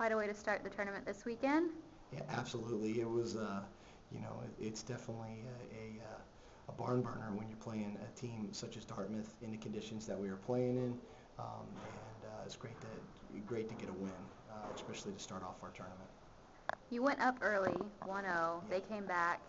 Quite a way to start the tournament this weekend. Yeah, absolutely. It was, uh, you know, it, it's definitely a, a, uh, a barn burner when you're playing a team such as Dartmouth in the conditions that we were playing in. Um, and uh, it's great to great to get a win, uh, especially to start off our tournament. You went up early, 1-0. They came back,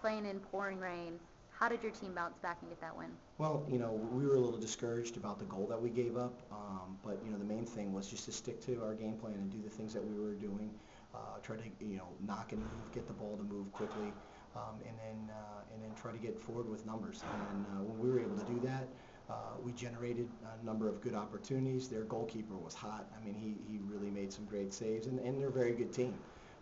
playing in pouring rain. How did your team bounce back and get that win? Well, you know, we were a little discouraged about the goal that we gave up, um, but you know, the main thing was just to stick to our game plan and do the things that we were doing. Uh, try to, you know, knock and move, get the ball to move quickly, um, and then uh, and then try to get forward with numbers. And uh, when we were able to do that, uh, we generated a number of good opportunities. Their goalkeeper was hot. I mean, he, he really made some great saves, and, and they're a very good team.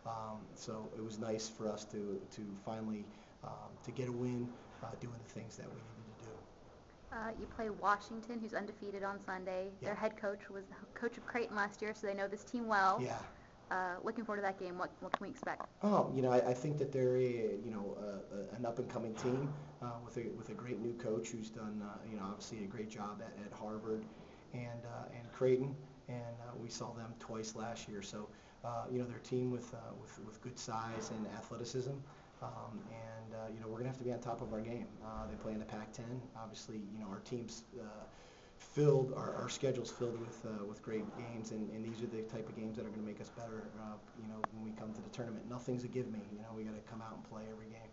Um, so it was nice for us to, to finally um, to get a win, uh, doing the things that we needed to do. Uh, you play Washington, who's undefeated on Sunday. Yeah. Their head coach was the coach of Creighton last year, so they know this team well. Yeah. Uh, looking forward to that game. What, what can we expect? Oh, you know, I, I think that they're a, you know, a, a, an up-and-coming team uh, with a with a great new coach who's done, uh, you know, obviously a great job at, at Harvard and uh, and Creighton, and uh, we saw them twice last year. So, uh, you know, they're a team with uh, with with good size and athleticism, um, and uh, you know, we're gonna have to be on top of our game. Uh, they play in the Pac-10. Obviously, you know, our teams. Uh, filled our, our schedule's filled with uh, with great games and, and these are the type of games that are going to make us better uh, you know when we come to the tournament nothing's a give me you know we got to come out and play every game